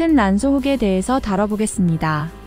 오늘은 난소혹에 대해서 다뤄보겠습니다.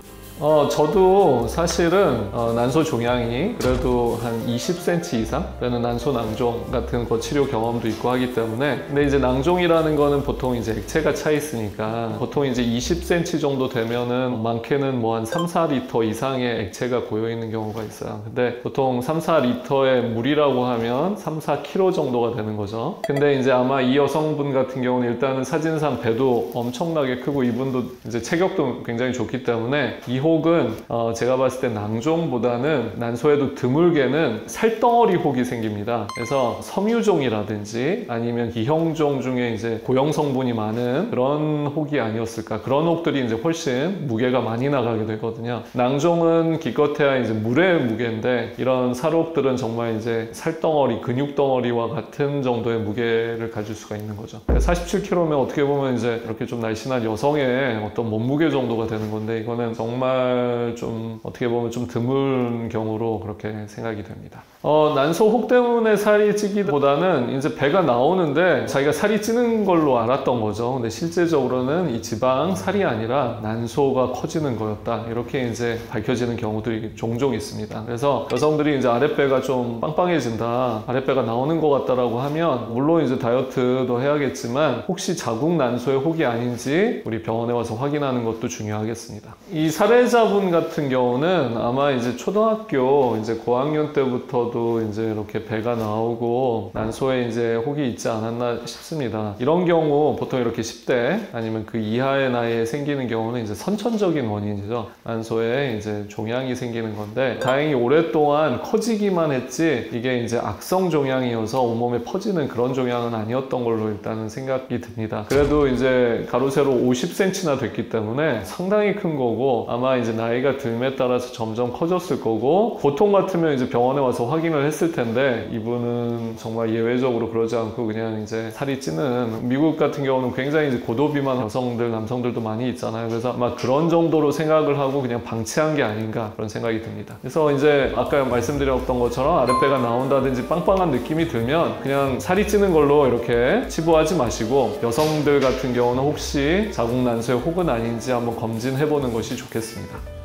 어, 저도 사실은 어, 난소 종양이 그래도 한 20cm 이상 되는 난소 낭종 같은 거 치료 경험도 있고 하기 때문에 근데 이제 낭종이라는 거는 보통 이제 액체가 차 있으니까 보통 이제 20cm 정도 되면은 많게는 뭐 한 3, 4리터 이상의 액체가 고여 있는 경우가 있어요. 근데 보통 3, 4리터의 물이라고 하면 3, 4kg 정도가 되는 거죠. 근데 이제 아마 이 여성분 같은 경우는 일단은 사진상 배도 엄청나게 크고 이분도 이제 체격도 굉장히 좋기 때문에 이호 혹은 어 제가 봤을 때 낭종보다는 난소에도 드물게는 살덩어리 혹이 생깁니다. 그래서 섬유종이라든지 아니면 기형종 중에 이제 고형 성분이 많은 그런 혹이 아니었을까. 그런 혹들이 이제 훨씬 무게가 많이 나가게 되거든요. 낭종은 기껏해야 이제 물의 무게인데 이런 살혹들은 정말 이제 살덩어리, 근육덩어리와 같은 정도의 무게를 가질 수가 있는 거죠. 47kg면 어떻게 보면 이제 이렇게 좀 날씬한 여성의 어떤 몸무게 정도가 되는 건데 이거는 정말 정말 좀 어떻게 보면 좀 드문 경우로 그렇게 생각이 됩니다. 어, 난소 혹 때문에 살이 찌기보다는 이제 배가 나오는데 자기가 살이 찌는 걸로 알았던 거죠. 근데 실제적으로는 이 지방 살이 아니라 난소가 커지는 거였다. 이렇게 이제 밝혀지는 경우들이 종종 있습니다. 그래서 여성들이 이제 아랫배가 좀 빵빵해진다. 아랫배가 나오는 것 같다라고 하면 물론 이제 다이어트도 해야겠지만 혹시 자궁 난소의 혹이 아닌지 우리 병원에 와서 확인하는 것도 중요하겠습니다. 이 사례 피해자분 같은 경우는 아마 이제 초등학교 이제 고학년 때부터도 이제 이렇게 배가 나오고 난소에 이제 혹이 있지 않았나 싶습니다. 이런 경우 보통 이렇게 10대 아니면 그 이하의 나이에 생기는 경우는 이제 선천적인 원인이죠. 난소에 이제 종양이 생기는 건데 다행히 오랫동안 커지기만 했지 이게 이제 악성 종양이어서 온몸에 퍼지는 그런 종양은 아니었던 걸로 일단은 생각이 듭니다. 그래도 이제 가로 세로 50cm나 됐기 때문에 상당히 큰 거고 아마 이제 나이가 들에 따라서 점점 커졌을 거고 보통 같으면 이제 병원에 와서 확인을 했을 텐데 이분은 정말 예외적으로 그러지 않고 그냥 이제 살이 찌는 미국 같은 경우는 굉장히 이제 고도비만 여성들 남성들도 많이 있잖아요 그래서 아마 그런 정도로 생각을 하고 그냥 방치한 게 아닌가 그런 생각이 듭니다 그래서 이제 아까 말씀드렸던 것처럼 아랫배가 나온다든지 빵빵한 느낌이 들면 그냥 살이 찌는 걸로 이렇게 치부하지 마시고 여성들 같은 경우는 혹시 자궁 난소의 혹은 아닌지 한번 검진해 보는 것이 좋겠습니다. 信他。